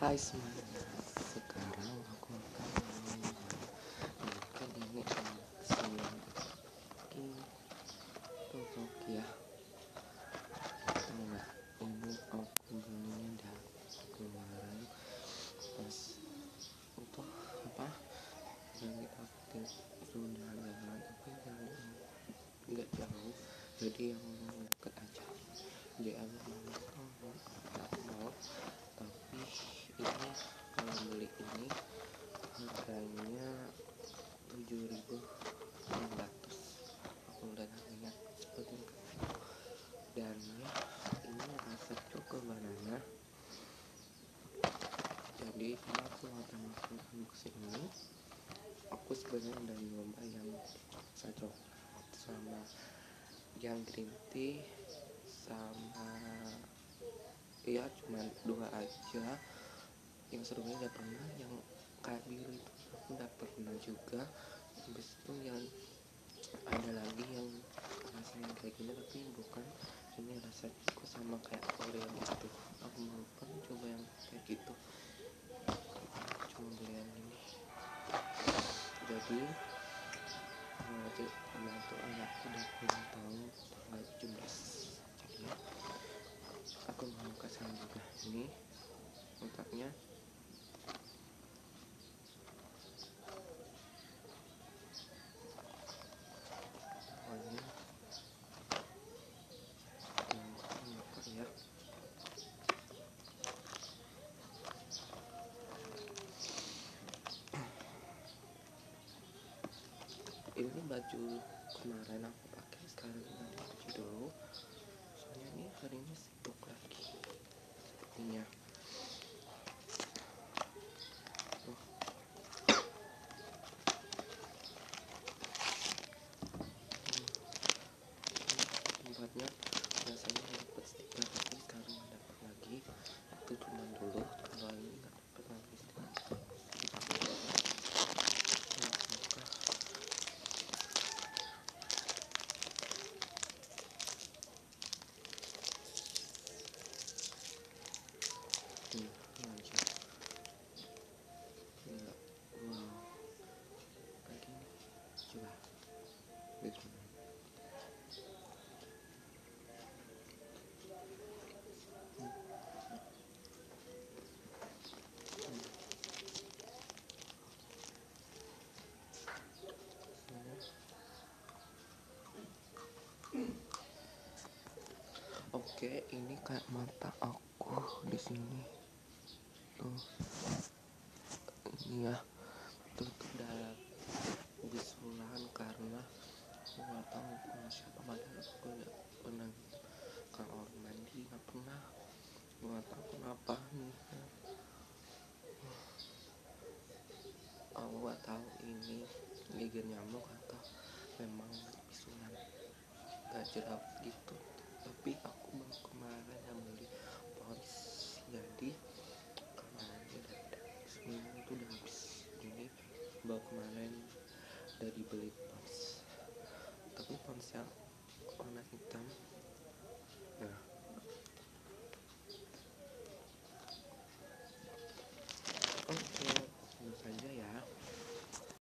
Hai semuanya, sekarang aku akan menunjukkan ini. Siang ini untuk ya enggak ini aku belinya dari kemarin pas untuk apa yang aktif sudah jalan tapi yang nggak jauh. Jadi yang dekat aja jadi aku mau mau tapi ini kalau beli ini harganya 7500 aku udah ingat seperti itu dan ini rasa coco banana jadi aku akan makan unboxing ini aku sebenarnya udah nyoba yang rasa sama yang green tea sama ya cuma dua aja. Yang serunya nggak pernah yang kayak biru itu aku nggak pernah juga habis itu yang ada lagi yang rasanya kayak gini tapi bukan. Ini rasa cukup sama kayak Oreo gitu. Aku mau pun coba yang kayak gitu. Cuma beli yang ini. Jadi nanti membantu anakku udah pulang tahun tanggal 17 jadi ya aku mau kasih juga ini otaknya awalnya yang ya ini baju kemarin aku pakai sekarang ganti baju dulu soalnya ini hari ini sibuk lagi sepertinya Tuh. Hmm. tempatnya biasanya dapat stiker tapi sekarang nggak dapat lagi itu cuma dulu kalau ini nggak dapat lagi stiker Ya, semoga Hmm, ini aja. Gila. Wow. Kayak gini. Coba. Bismillah. Hmm. Hmm. Hmm. Oke, ini kayak mata aku di sini. Tuh. Ini ya. Tuh udah bisulan karena aku nggak tahu sama siapa padahal aku nggak pernah ke orang mandi nggak pernah nggak tahu kenapa nih aku nggak tahu ini gigit nyamuk atau memang bisulan gak jerawat gitu dari dibeli pas tapi ponsel warna hitam.